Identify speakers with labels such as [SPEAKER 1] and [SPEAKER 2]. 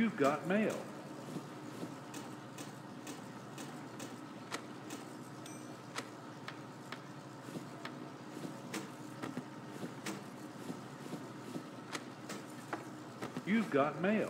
[SPEAKER 1] You've got mail. You've got mail.